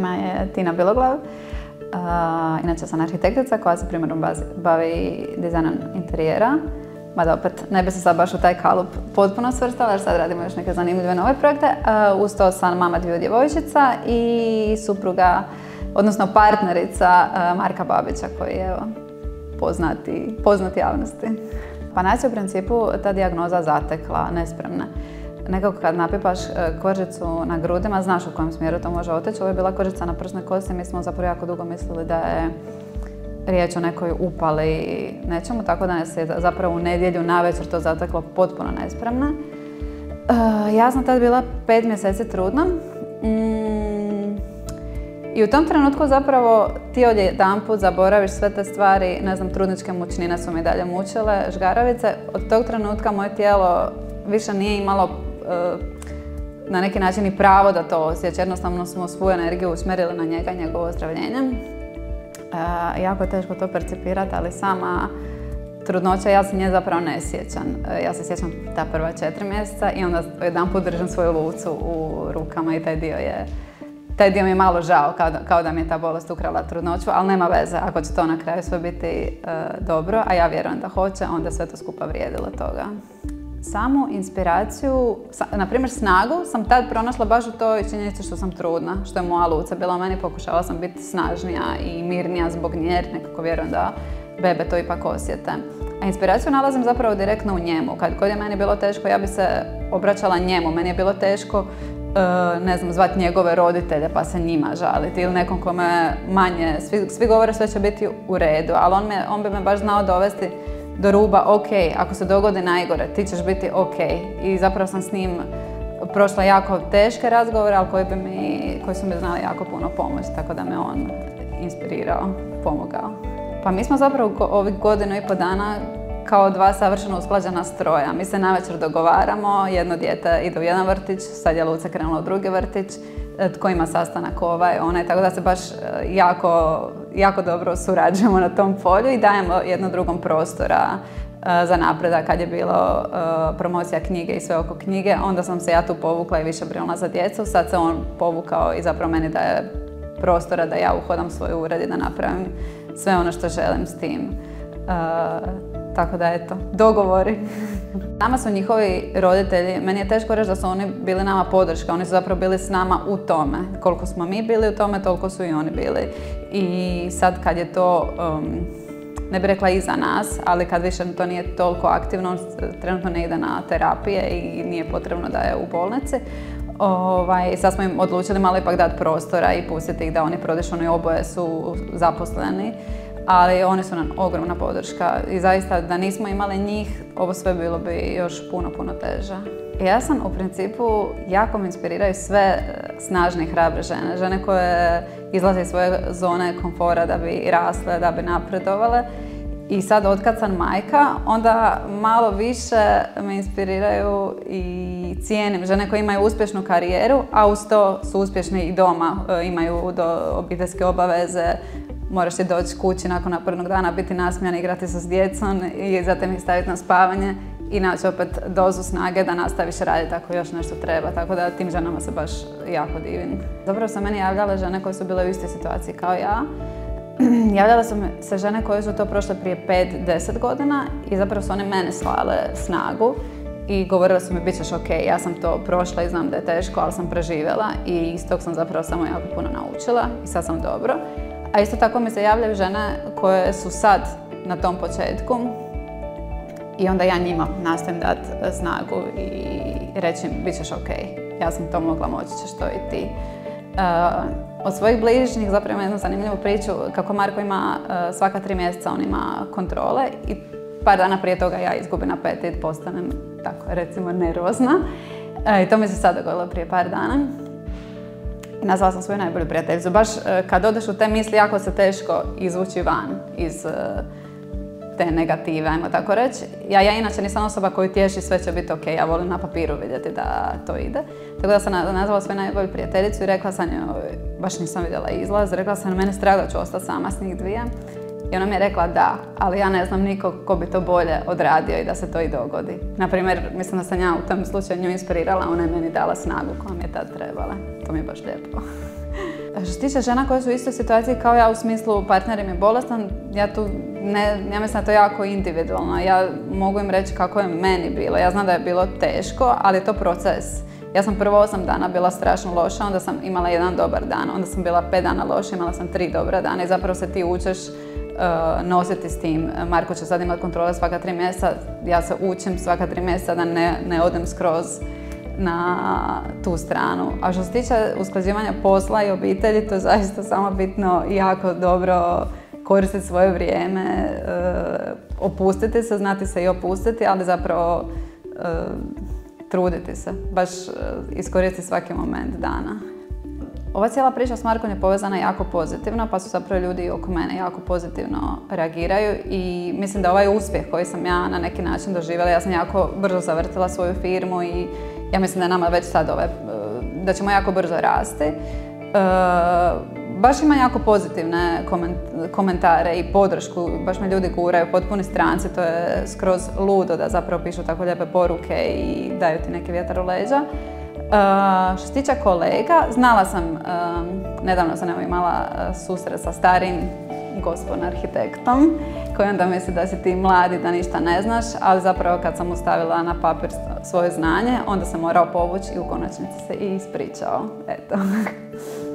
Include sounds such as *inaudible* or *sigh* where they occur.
ime je Tina Biloglav. inače sam arhitektica koja se primarno bavi dizajnom interijera. Mada opet ne bi se sad baš u taj kalup potpuno svrstala jer sad radimo još neke zanimljive nove projekte. uz to sam mama dviju djevojčica i supruga, odnosno partnerica Marka Babića koji je evo, poznati, poznati javnosti. Pa nas je u principu ta dijagnoza zatekla, nespremna. Nekako kad napipaš e, kožicu na grudima, znaš u kojem smjeru to može otići. Ovo je bila kožica na prsnoj kosti, mi smo zapravo jako dugo mislili da je riječ o nekoj upali nečemu, tako da nas je zapravo u nedjelju navečer to zateklo potpuno nespremna. E, ja sam tad bila pet mjeseci trudna. Mm, I u tom trenutku zapravo ti odjedan put zaboraviš sve te stvari, ne znam, trudničke mučnine su mi dalje mučile, žgaravice. Od tog trenutka moje tijelo više nije imalo na neki način i pravo da to osjeća. Jednostavno smo svoju energiju usmjerili na njega njegovo ozdravljenje. E, jako je teško to percipirati, ali sama trudnoća, ja se nje zapravo ne sjećam. E, ja se sjećam ta prva četiri mjeseca i onda jedan put držim svoju lucu u rukama i taj dio je taj dio mi je malo žao kao da, kao da mi je ta bolest ukrala trudnoću, ali nema veze ako će to na kraju sve biti dobro, a ja vjerujem da hoće, onda sve to skupa vrijedilo toga. Samu inspiraciju, na primjer snagu, sam tad pronašla baš u toj činjenici što sam trudna, što je moja luca bila meni, pokušala sam biti snažnija i mirnija zbog nje, nekako vjerujem da bebe to ipak osjete. A inspiraciju nalazim zapravo direktno u njemu. Kad god je meni bilo teško, ja bi se obraćala njemu. Meni je bilo teško e, ne znam, zvati njegove roditelje pa se njima žaliti ili nekom kome manje, svi, svi govore sve će biti u redu, ali on, me, on bi me baš znao dovesti do ruba, ok, ako se dogodi najgore, ti ćeš biti ok. I zapravo sam s njim prošla jako teške razgovore, ali koji, bi mi, koji su mi znali jako puno pomoći, tako da me on inspirirao, pomogao. Pa mi smo zapravo ovih godinu i po dana kao dva savršeno usklađena stroja. Mi se navečer dogovaramo, jedno dijete ide u jedan vrtić, sad je Luca krenula u drugi vrtić, tko ima sastanak ovaj, onaj, tako da se baš e, jako, jako dobro surađujemo na tom polju i dajemo jedno drugom prostora e, za napredak kad je bilo promocija knjige i sve oko knjige, onda sam se ja tu povukla i više brinula za djecu, sad se on povukao i zapravo meni daje prostora da ja uhodam svoj ured i da napravim sve ono što želim s tim. Tako da eto, dogovori. Nama su njihovi roditelji, meni je teško reći da su oni bili nama podrška, oni su zapravo bili s nama u tome. Koliko smo mi bili u tome, toliko su i oni bili. I sad kad je to, um, ne bih rekla iza nas, ali kad više to nije toliko aktivno, trenutno ne ide na terapije i nije potrebno da je u bolnici, Ovaj, sad smo im odlučili malo ipak dati prostora i pustiti ih da oni prodišu, oni oboje su zaposleni ali oni su nam ogromna podrška i zaista da nismo imali njih, ovo sve bilo bi još puno, puno teže. Ja sam u principu, jako me inspiriraju sve e, snažne i hrabre žene, žene koje izlaze iz svoje zone komfora da bi rasle, da bi napredovale. I sad otkad sam majka, onda malo više me inspiriraju i cijenim žene koje imaju uspješnu karijeru, a uz to su uspješni i doma, e, imaju do obiteljske obaveze, moraš ti doći kući nakon napornog dana, biti nasmijan, igrati se s djecom i zatim ih staviti na spavanje i naći opet dozu snage da nastaviš raditi ako još nešto treba. Tako da tim ženama se baš jako divim. Zapravo se meni javljale žene koje su bile u istoj situaciji kao ja. *clears throat* Javljale su se žene koje su to prošle prije 5-10 godina i zapravo su one mene slale snagu i govorile su mi bit ćeš ok, ja sam to prošla i znam da je teško, ali sam preživjela i iz tog sam zapravo samo jako puno naučila i sad sam dobro. A isto tako mi se javljaju žene koje su sad na tom početku i onda ja njima nastavim dati e, snagu i reći im bit ćeš ok, ja sam to mogla, moći ćeš to i ti. Uh, od svojih bližnjih zapravo imam jednu zanimljivu priču kako Marko ima uh, svaka tri mjeseca on ima kontrole i par dana prije toga ja izgubim apetit, postanem tako recimo nervozna. I to mi se sad dogodilo prije par dana. Nazvala sam svoju najbolju prijateljicu. Baš e, kad odeš u te misli, jako se teško izvući van iz e, te negative, ajmo tako reći. Ja, ja inače nisam osoba koju tješi sve će biti ok, ja volim na papiru vidjeti da to ide. Tako da sam nazvala svoju najbolju prijateljicu i rekla sam joj, baš nisam vidjela izlaz, rekla sam meni strah da ću ostati sama s njih dvije. I ona mi je rekla da, ali ja ne znam nikog ko bi to bolje odradio i da se to i dogodi. Naprimjer, mislim da sam ja u tom slučaju nju inspirirala, ona je meni dala snagu koja mi je tad trebala. To mi je baš lijepo. *laughs* Što se tiče žena koje su u istoj situaciji kao ja u smislu partner im je bolestan, ja tu ne, ja mislim da je to jako individualno. Ja mogu im reći kako je meni bilo. Ja znam da je bilo teško, ali je to proces. Ja sam prvo osam dana bila strašno loša, onda sam imala jedan dobar dan, onda sam bila pet dana loša, imala sam tri dobra dana i zapravo se ti učeš nositi s tim. Marko će sad imati kontrole svaka tri mjeseca, ja se učim svaka tri mjeseca da ne, ne odem skroz na tu stranu. A što se tiče usklađivanja posla i obitelji, to je zaista samo bitno jako dobro koristiti svoje vrijeme, uh, opustiti se, znati se i opustiti, ali zapravo uh, truditi se, baš iskoristiti svaki moment dana. Ova cijela priča s Markom je povezana jako pozitivno, pa su zapravo ljudi oko mene jako pozitivno reagiraju i mislim da ovaj uspjeh koji sam ja na neki način doživjela, ja sam jako brzo zavrtila svoju firmu i ja mislim da je nama već sad ove, da ćemo jako brzo rasti. E, baš ima jako pozitivne komentare i podršku, baš me ljudi guraju, potpuni stranci, to je skroz ludo da zapravo pišu tako lijepe poruke i daju ti neki vjetar u leđa. Uh, što se tiče kolega, znala sam, nedavno sam evo imala uh, susret sa starim gospodin arhitektom koji onda misli da si ti mladi, da ništa ne znaš, ali zapravo kad sam mu stavila na papir svoje znanje, onda sam morao povući i u konačnici se i ispričao. Eto. *laughs*